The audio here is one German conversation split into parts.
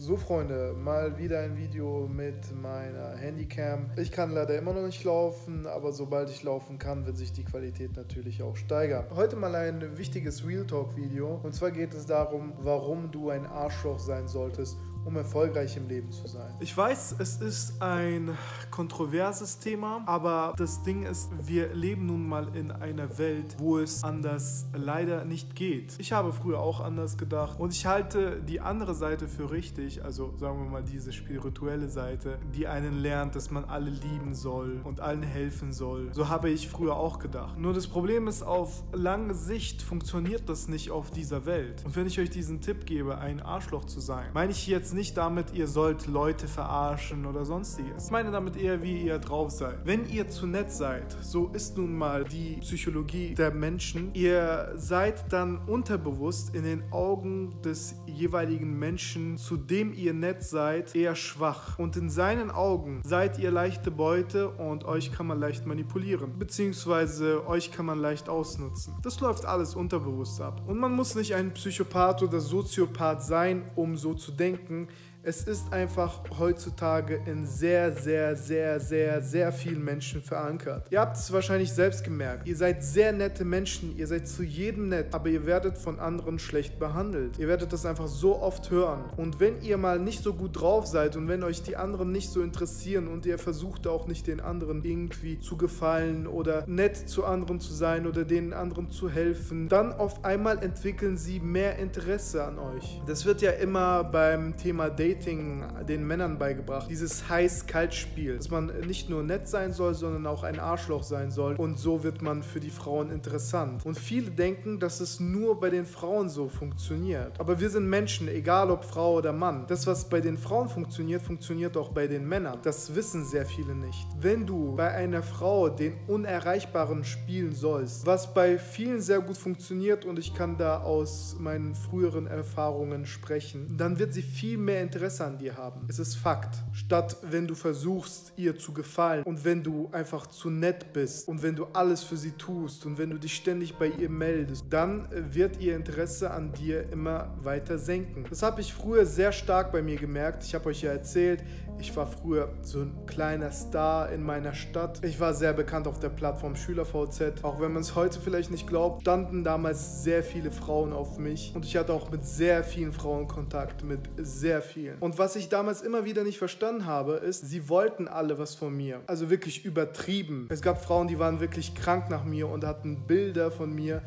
So Freunde, mal wieder ein Video mit meiner Handycam. Ich kann leider immer noch nicht laufen, aber sobald ich laufen kann, wird sich die Qualität natürlich auch steigern. Heute mal ein wichtiges Real Talk Video und zwar geht es darum, warum du ein Arschloch sein solltest um erfolgreich im Leben zu sein. Ich weiß, es ist ein kontroverses Thema, aber das Ding ist, wir leben nun mal in einer Welt, wo es anders leider nicht geht. Ich habe früher auch anders gedacht und ich halte die andere Seite für richtig, also sagen wir mal diese spirituelle Seite, die einen lernt, dass man alle lieben soll und allen helfen soll. So habe ich früher auch gedacht. Nur das Problem ist, auf lange Sicht funktioniert das nicht auf dieser Welt. Und wenn ich euch diesen Tipp gebe, ein Arschloch zu sein, meine ich jetzt nicht nicht damit, ihr sollt Leute verarschen oder sonstiges. Ich meine damit eher, wie ihr drauf seid. Wenn ihr zu nett seid, so ist nun mal die Psychologie der Menschen, ihr seid dann unterbewusst in den Augen des jeweiligen Menschen, zu dem ihr nett seid, eher schwach. Und in seinen Augen seid ihr leichte Beute und euch kann man leicht manipulieren. Beziehungsweise euch kann man leicht ausnutzen. Das läuft alles unterbewusst ab. Und man muss nicht ein Psychopath oder Soziopath sein, um so zu denken es ist einfach heutzutage in sehr, sehr, sehr, sehr, sehr vielen Menschen verankert. Ihr habt es wahrscheinlich selbst gemerkt. Ihr seid sehr nette Menschen, ihr seid zu jedem nett, aber ihr werdet von anderen schlecht behandelt. Ihr werdet das einfach so oft hören. Und wenn ihr mal nicht so gut drauf seid und wenn euch die anderen nicht so interessieren und ihr versucht auch nicht den anderen irgendwie zu gefallen oder nett zu anderen zu sein oder den anderen zu helfen, dann auf einmal entwickeln sie mehr Interesse an euch. Das wird ja immer beim Thema Dating Dating den Männern beigebracht. Dieses heiß-kalt-Spiel, dass man nicht nur nett sein soll, sondern auch ein Arschloch sein soll. Und so wird man für die Frauen interessant. Und viele denken, dass es nur bei den Frauen so funktioniert. Aber wir sind Menschen, egal ob Frau oder Mann. Das, was bei den Frauen funktioniert, funktioniert auch bei den Männern. Das wissen sehr viele nicht. Wenn du bei einer Frau den Unerreichbaren spielen sollst, was bei vielen sehr gut funktioniert und ich kann da aus meinen früheren Erfahrungen sprechen, dann wird sie viel mehr interessieren Interesse an dir haben. Es ist Fakt. Statt wenn du versuchst, ihr zu gefallen und wenn du einfach zu nett bist und wenn du alles für sie tust und wenn du dich ständig bei ihr meldest, dann wird ihr Interesse an dir immer weiter senken. Das habe ich früher sehr stark bei mir gemerkt. Ich habe euch ja erzählt, ich war früher so ein kleiner Star in meiner Stadt. Ich war sehr bekannt auf der Plattform SchülerVZ. Auch wenn man es heute vielleicht nicht glaubt, standen damals sehr viele Frauen auf mich. Und ich hatte auch mit sehr vielen Frauen Kontakt, mit sehr vielen. Und was ich damals immer wieder nicht verstanden habe, ist, sie wollten alle was von mir. Also wirklich übertrieben. Es gab Frauen, die waren wirklich krank nach mir und hatten Bilder von mir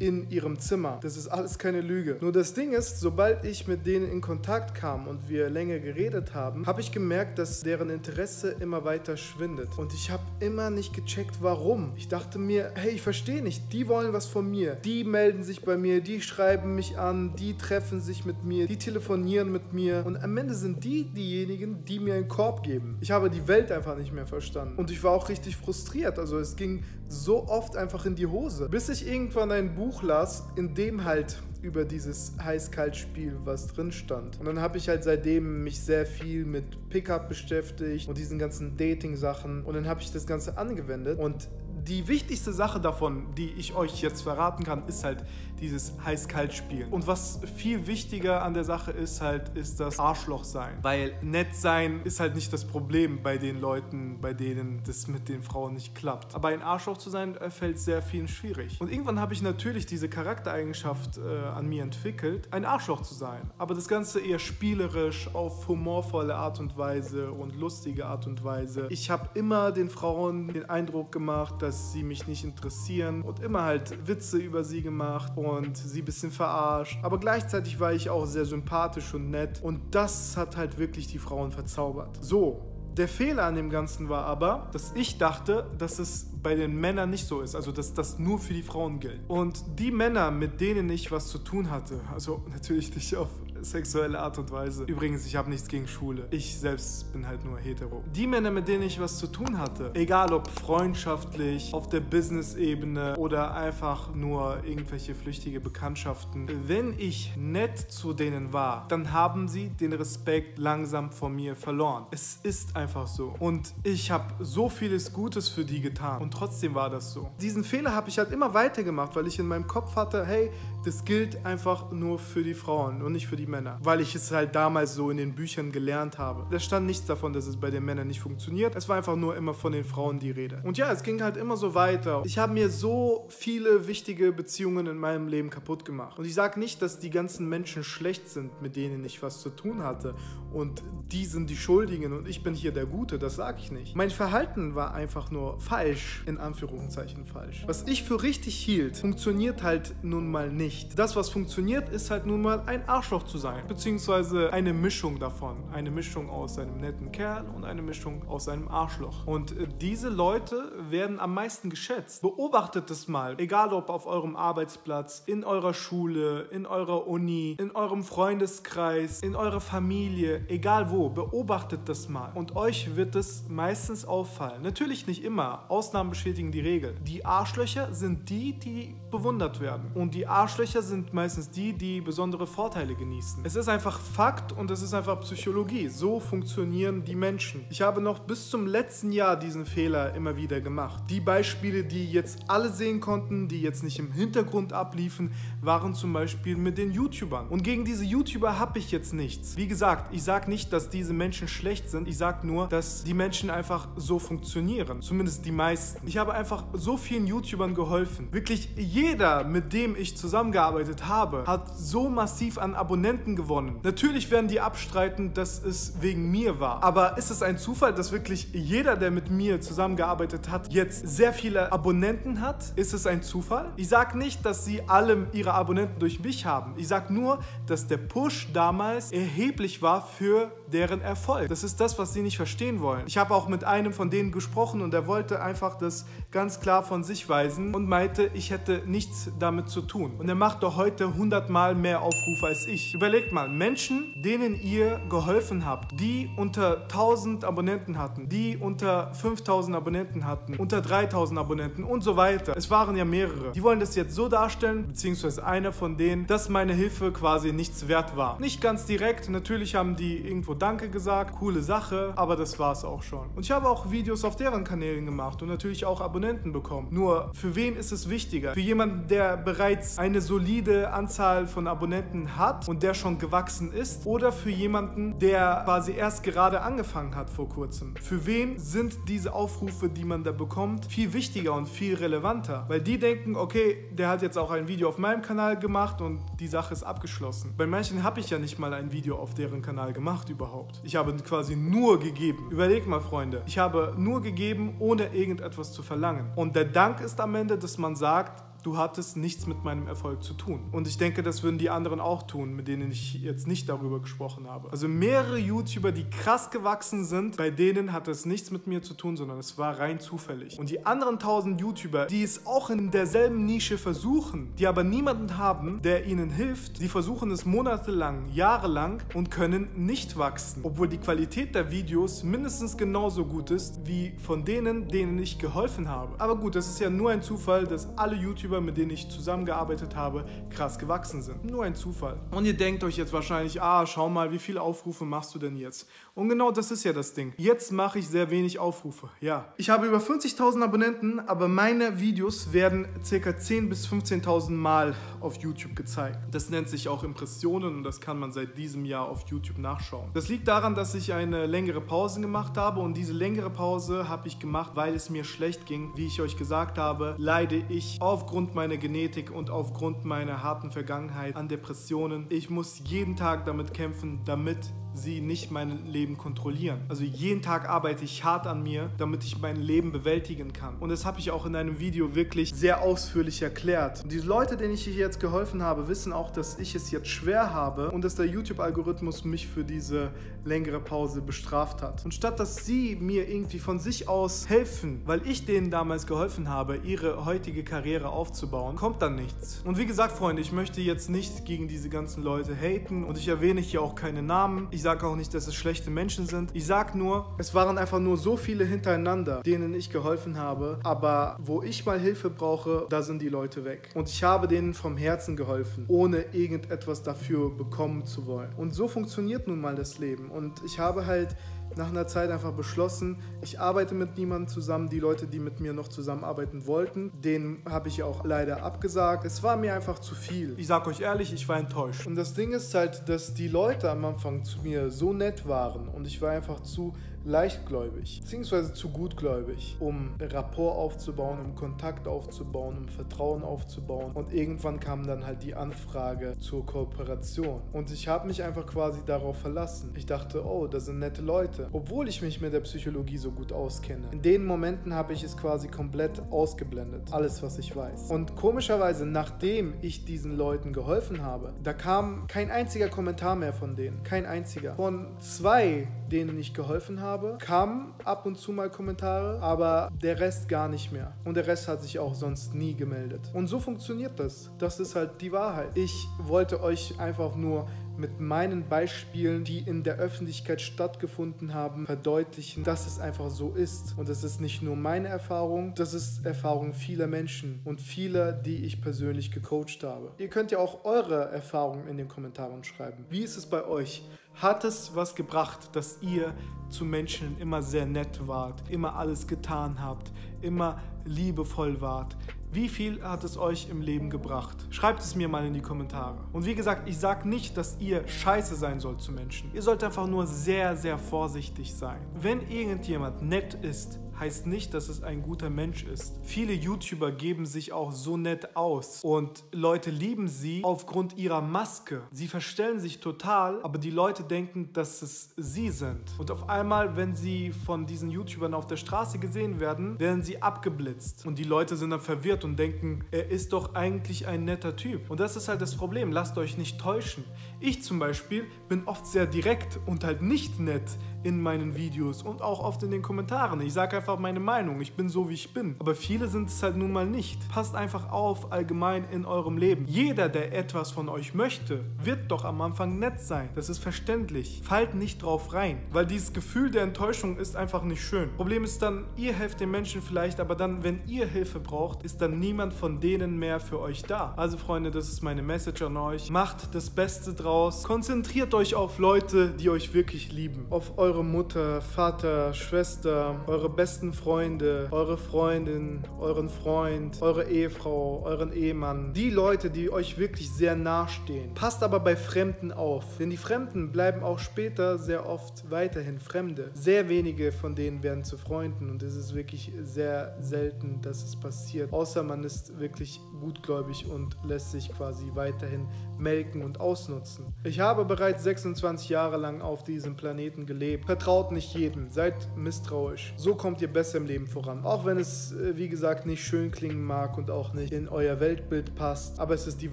in ihrem Zimmer. Das ist alles keine Lüge. Nur das Ding ist, sobald ich mit denen in Kontakt kam und wir länger geredet haben, habe ich gemerkt, dass deren Interesse immer weiter schwindet. Und ich habe immer nicht gecheckt, warum. Ich dachte mir, hey, ich verstehe nicht, die wollen was von mir. Die melden sich bei mir, die schreiben mich an, die treffen sich mit mir, die telefonieren mit mir. Und am Ende sind die diejenigen, die mir einen Korb geben. Ich habe die Welt einfach nicht mehr verstanden. Und ich war auch richtig frustriert. Also es ging so oft einfach in die Hose. Bis ich irgendwann ein Buch las, in dem halt über dieses Heiß-Kalt-Spiel was drin stand. Und dann habe ich halt seitdem mich sehr viel mit Pickup beschäftigt und diesen ganzen Dating-Sachen. Und dann habe ich das Ganze angewendet. Und die wichtigste Sache davon, die ich euch jetzt verraten kann, ist halt dieses Heiß-Kalt-Spiel. Und was viel wichtiger an der Sache ist halt, ist das Arschloch sein. Weil nett sein ist halt nicht das Problem bei den Leuten, bei denen das mit den Frauen nicht klappt. Aber ein Arschloch zu sein, äh, fällt sehr vielen schwierig. Und irgendwann habe ich natürlich diese Charaktereigenschaft äh, an mir entwickelt, ein Arschloch zu sein. Aber das Ganze eher spielerisch, auf humorvolle Art und Weise und lustige Art und Weise. Ich habe immer den Frauen den Eindruck gemacht, dass sie mich nicht interessieren und immer halt Witze über sie gemacht und sie ein bisschen verarscht. Aber gleichzeitig war ich auch sehr sympathisch und nett und das hat halt wirklich die Frauen verzaubert. So, der Fehler an dem Ganzen war aber, dass ich dachte, dass es bei den Männern nicht so ist, also dass das nur für die Frauen gilt. Und die Männer, mit denen ich was zu tun hatte, also natürlich nicht auf sexuelle Art und Weise. Übrigens, ich habe nichts gegen Schwule. Ich selbst bin halt nur hetero. Die Männer, mit denen ich was zu tun hatte, egal ob freundschaftlich, auf der Business-Ebene oder einfach nur irgendwelche flüchtige Bekanntschaften, wenn ich nett zu denen war, dann haben sie den Respekt langsam von mir verloren. Es ist einfach so. Und ich habe so vieles Gutes für die getan. Und trotzdem war das so. Diesen Fehler habe ich halt immer weitergemacht, weil ich in meinem Kopf hatte, hey, das gilt einfach nur für die Frauen und nicht für die Männer, weil ich es halt damals so in den Büchern gelernt habe. Da stand nichts davon, dass es bei den Männern nicht funktioniert. Es war einfach nur immer von den Frauen die Rede. Und ja, es ging halt immer so weiter. Ich habe mir so viele wichtige Beziehungen in meinem Leben kaputt gemacht. Und ich sage nicht, dass die ganzen Menschen schlecht sind, mit denen ich was zu tun hatte. Und die sind die Schuldigen und ich bin hier der Gute. Das sage ich nicht. Mein Verhalten war einfach nur falsch, in Anführungszeichen falsch. Was ich für richtig hielt, funktioniert halt nun mal nicht. Das, was funktioniert, ist halt nun mal ein Arschloch zu sein. Beziehungsweise eine Mischung davon. Eine Mischung aus einem netten Kerl und eine Mischung aus einem Arschloch. Und äh, diese Leute werden am meisten geschätzt. Beobachtet es mal. Egal ob auf eurem Arbeitsplatz, in eurer Schule, in eurer Uni, in eurem Freundeskreis, in eurer Familie, egal wo. Beobachtet das mal. Und euch wird es meistens auffallen. Natürlich nicht immer. Ausnahmen bestätigen die Regel. Die Arschlöcher sind die, die bewundert werden. Und die Arschlöcher sind meistens die, die besondere Vorteile genießen. Es ist einfach Fakt und es ist einfach Psychologie. So funktionieren die Menschen. Ich habe noch bis zum letzten Jahr diesen Fehler immer wieder gemacht. Die Beispiele, die jetzt alle sehen konnten, die jetzt nicht im Hintergrund abliefen, waren zum Beispiel mit den YouTubern. Und gegen diese YouTuber habe ich jetzt nichts. Wie gesagt, ich sage nicht, dass diese Menschen schlecht sind. Ich sage nur, dass die Menschen einfach so funktionieren. Zumindest die meisten. Ich habe einfach so vielen YouTubern geholfen. Wirklich jeder, mit dem ich zusammengearbeitet habe, hat so massiv an Abonnenten gewonnen. Natürlich werden die abstreiten, dass es wegen mir war. Aber ist es ein Zufall, dass wirklich jeder, der mit mir zusammengearbeitet hat, jetzt sehr viele Abonnenten hat? Ist es ein Zufall? Ich sage nicht, dass sie alle ihre Abonnenten durch mich haben. Ich sage nur, dass der Push damals erheblich war für deren Erfolg. Das ist das, was sie nicht verstehen wollen. Ich habe auch mit einem von denen gesprochen und er wollte einfach das ganz klar von sich weisen und meinte, ich hätte nichts damit zu tun. Und er macht doch heute hundertmal mehr Aufrufe als ich. Überlegt mal, Menschen, denen ihr geholfen habt, die unter 1000 Abonnenten hatten, die unter 5000 Abonnenten hatten, unter 3000 Abonnenten und so weiter. Es waren ja mehrere. Die wollen das jetzt so darstellen, beziehungsweise einer von denen, dass meine Hilfe quasi nichts wert war. Nicht ganz direkt, natürlich haben die irgendwo Danke gesagt, coole Sache, aber das war es auch schon. Und ich habe auch Videos auf deren Kanälen gemacht und natürlich auch Abonnenten bekommen. Nur, für wen ist es wichtiger? Für jemanden, der bereits eine solide Anzahl von Abonnenten hat und der schon gewachsen ist oder für jemanden, der quasi erst gerade angefangen hat vor kurzem? Für wen sind diese Aufrufe, die man da bekommt, viel wichtiger und viel relevanter? Weil die denken, okay, der hat jetzt auch ein Video auf meinem Kanal gemacht und die Sache ist abgeschlossen. Bei manchen habe ich ja nicht mal ein Video auf deren Kanal gemacht überhaupt. Ich habe quasi nur gegeben. Überleg mal, Freunde. Ich habe nur gegeben, ohne irgendetwas zu verlangen. Und der Dank ist am Ende, dass man sagt, du hattest nichts mit meinem Erfolg zu tun. Und ich denke, das würden die anderen auch tun, mit denen ich jetzt nicht darüber gesprochen habe. Also mehrere YouTuber, die krass gewachsen sind, bei denen hat es nichts mit mir zu tun, sondern es war rein zufällig. Und die anderen tausend YouTuber, die es auch in derselben Nische versuchen, die aber niemanden haben, der ihnen hilft, die versuchen es monatelang, jahrelang und können nicht wachsen. Obwohl die Qualität der Videos mindestens genauso gut ist wie von denen, denen ich geholfen habe. Aber gut, das ist ja nur ein Zufall, dass alle YouTuber YouTuber, mit denen ich zusammengearbeitet habe, krass gewachsen sind. Nur ein Zufall. Und ihr denkt euch jetzt wahrscheinlich, ah, schau mal, wie viele Aufrufe machst du denn jetzt? Und genau das ist ja das Ding. Jetzt mache ich sehr wenig Aufrufe. Ja. Ich habe über 50.000 Abonnenten, aber meine Videos werden ca. 10.000 bis 15.000 Mal auf YouTube gezeigt. Das nennt sich auch Impressionen und das kann man seit diesem Jahr auf YouTube nachschauen. Das liegt daran, dass ich eine längere Pause gemacht habe und diese längere Pause habe ich gemacht, weil es mir schlecht ging. Wie ich euch gesagt habe, leide ich aufgrund aufgrund meiner Genetik und aufgrund meiner harten Vergangenheit an Depressionen. Ich muss jeden Tag damit kämpfen, damit sie nicht mein Leben kontrollieren. Also jeden Tag arbeite ich hart an mir, damit ich mein Leben bewältigen kann. Und das habe ich auch in einem Video wirklich sehr ausführlich erklärt. Die Leute, denen ich hier jetzt geholfen habe, wissen auch, dass ich es jetzt schwer habe und dass der YouTube-Algorithmus mich für diese längere Pause bestraft hat. Und statt dass sie mir irgendwie von sich aus helfen, weil ich denen damals geholfen habe, ihre heutige Karriere aufzubauen, kommt dann nichts. Und wie gesagt, Freunde, ich möchte jetzt nicht gegen diese ganzen Leute haten und ich erwähne hier auch keine Namen. Ich sage auch nicht, dass es schlechte Menschen sind. Ich sage nur, es waren einfach nur so viele hintereinander, denen ich geholfen habe. Aber wo ich mal Hilfe brauche, da sind die Leute weg. Und ich habe denen vom Herzen geholfen, ohne irgendetwas dafür bekommen zu wollen. Und so funktioniert nun mal das Leben. Und ich habe halt nach einer Zeit einfach beschlossen, ich arbeite mit niemandem zusammen. Die Leute, die mit mir noch zusammenarbeiten wollten, denen habe ich auch leider abgesagt. Es war mir einfach zu viel. Ich sage euch ehrlich, ich war enttäuscht. Und das Ding ist halt, dass die Leute am Anfang zu mir so nett waren und ich war einfach zu leichtgläubig, beziehungsweise zu gutgläubig, um Rapport aufzubauen, um Kontakt aufzubauen, um Vertrauen aufzubauen. Und irgendwann kam dann halt die Anfrage zur Kooperation. Und ich habe mich einfach quasi darauf verlassen. Ich dachte, oh, das sind nette Leute. Obwohl ich mich mit der Psychologie so gut auskenne. In den Momenten habe ich es quasi komplett ausgeblendet. Alles, was ich weiß. Und komischerweise, nachdem ich diesen Leuten geholfen habe, da kam kein einziger Kommentar mehr von denen. Kein einziger. Von zwei, denen ich geholfen habe, kamen ab und zu mal Kommentare, aber der Rest gar nicht mehr. Und der Rest hat sich auch sonst nie gemeldet. Und so funktioniert das. Das ist halt die Wahrheit. Ich wollte euch einfach nur mit meinen Beispielen, die in der Öffentlichkeit stattgefunden haben, verdeutlichen, dass es einfach so ist. Und das ist nicht nur meine Erfahrung, das ist Erfahrung vieler Menschen und vieler, die ich persönlich gecoacht habe. Ihr könnt ja auch eure Erfahrungen in den Kommentaren schreiben. Wie ist es bei euch? Hat es was gebracht, dass ihr zu Menschen immer sehr nett wart, immer alles getan habt, immer liebevoll wart? Wie viel hat es euch im Leben gebracht? Schreibt es mir mal in die Kommentare. Und wie gesagt, ich sage nicht, dass ihr scheiße sein sollt zu Menschen. Ihr sollt einfach nur sehr, sehr vorsichtig sein. Wenn irgendjemand nett ist, heißt nicht, dass es ein guter Mensch ist. Viele YouTuber geben sich auch so nett aus und Leute lieben sie aufgrund ihrer Maske. Sie verstellen sich total, aber die Leute denken, dass es sie sind. Und auf einmal, wenn sie von diesen YouTubern auf der Straße gesehen werden, werden sie abgeblitzt. Und die Leute sind dann verwirrt und denken, er ist doch eigentlich ein netter Typ. Und das ist halt das Problem. Lasst euch nicht täuschen. Ich zum Beispiel bin oft sehr direkt und halt nicht nett in meinen Videos und auch oft in den Kommentaren. Ich sage einfach meine Meinung, ich bin so wie ich bin. Aber viele sind es halt nun mal nicht. Passt einfach auf allgemein in eurem Leben. Jeder, der etwas von euch möchte, wird doch am Anfang nett sein. Das ist verständlich. Fallt nicht drauf rein, weil dieses Gefühl der Enttäuschung ist einfach nicht schön. Problem ist dann, ihr helft den Menschen vielleicht, aber dann, wenn ihr Hilfe braucht, ist dann niemand von denen mehr für euch da. Also Freunde, das ist meine Message an euch. Macht das Beste draus. Konzentriert euch auf Leute, die euch wirklich lieben. Auf eure eure Mutter, Vater, Schwester, eure besten Freunde, eure Freundin, euren Freund, eure Ehefrau, euren Ehemann. Die Leute, die euch wirklich sehr nahestehen. Passt aber bei Fremden auf, denn die Fremden bleiben auch später sehr oft weiterhin Fremde. Sehr wenige von denen werden zu Freunden und es ist wirklich sehr selten, dass es passiert. Außer man ist wirklich gutgläubig und lässt sich quasi weiterhin melken und ausnutzen. Ich habe bereits 26 Jahre lang auf diesem Planeten gelebt. Vertraut nicht jedem, seid misstrauisch. So kommt ihr besser im Leben voran. Auch wenn es, äh, wie gesagt, nicht schön klingen mag und auch nicht in euer Weltbild passt. Aber es ist die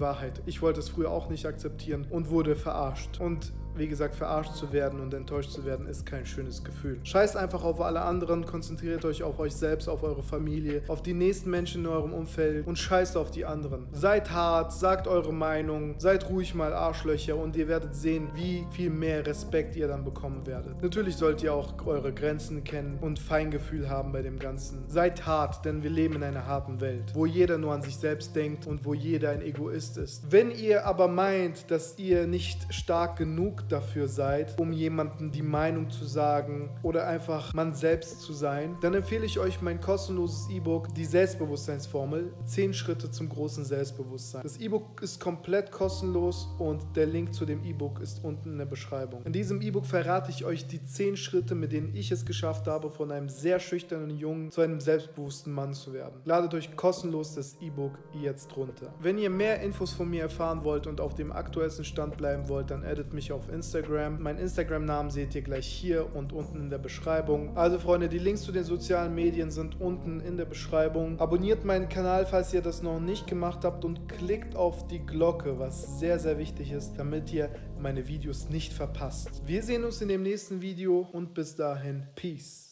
Wahrheit. Ich wollte es früher auch nicht akzeptieren und wurde verarscht. Und wie gesagt, verarscht zu werden und enttäuscht zu werden, ist kein schönes Gefühl. Scheißt einfach auf alle anderen, konzentriert euch auf euch selbst, auf eure Familie, auf die nächsten Menschen in eurem Umfeld und scheißt auf die anderen. Seid hart, sagt eure Meinung, seid ruhig mal Arschlöcher und ihr werdet sehen, wie viel mehr Respekt ihr dann bekommen werdet. Natürlich sollt ihr auch eure Grenzen kennen und Feingefühl haben bei dem Ganzen. Seid hart, denn wir leben in einer harten Welt, wo jeder nur an sich selbst denkt und wo jeder ein Egoist ist. Wenn ihr aber meint, dass ihr nicht stark genug dafür seid, um jemandem die Meinung zu sagen oder einfach man selbst zu sein, dann empfehle ich euch mein kostenloses E-Book, die Selbstbewusstseinsformel, 10 Schritte zum großen Selbstbewusstsein. Das E-Book ist komplett kostenlos und der Link zu dem E-Book ist unten in der Beschreibung. In diesem E-Book verrate ich euch die 10 Schritte, mit denen ich es geschafft habe, von einem sehr schüchternen Jungen zu einem selbstbewussten Mann zu werden. Ladet euch kostenlos das E-Book jetzt runter. Wenn ihr mehr Infos von mir erfahren wollt und auf dem aktuellsten Stand bleiben wollt, dann addet mich auf Instagram Instagram. Mein Instagram-Namen seht ihr gleich hier und unten in der Beschreibung. Also Freunde, die Links zu den sozialen Medien sind unten in der Beschreibung. Abonniert meinen Kanal, falls ihr das noch nicht gemacht habt und klickt auf die Glocke, was sehr, sehr wichtig ist, damit ihr meine Videos nicht verpasst. Wir sehen uns in dem nächsten Video und bis dahin, Peace.